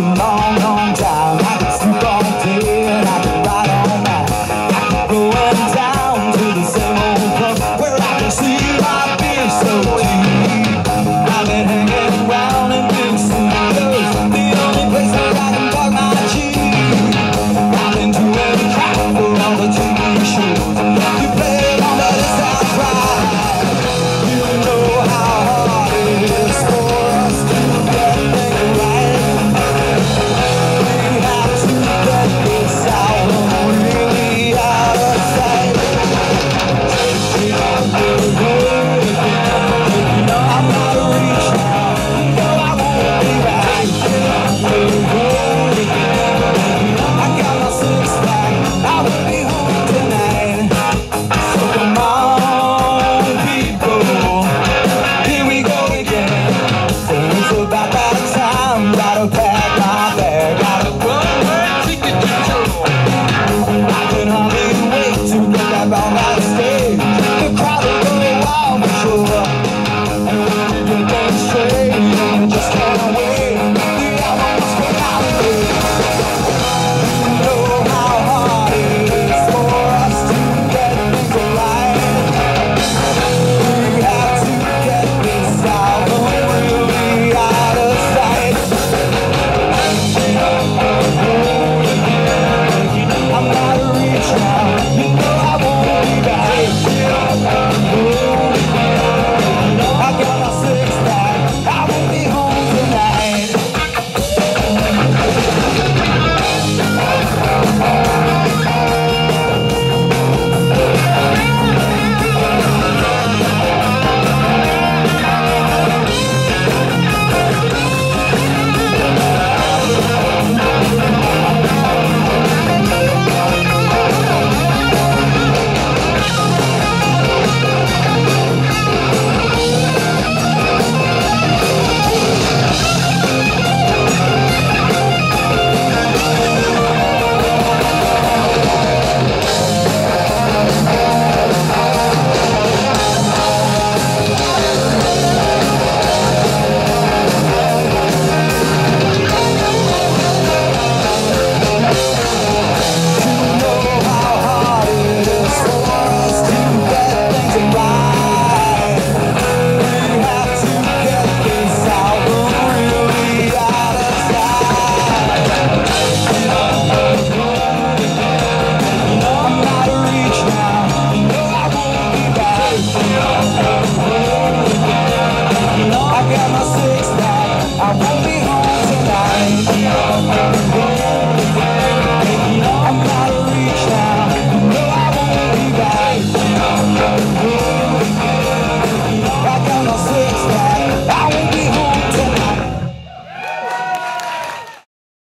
long, long time.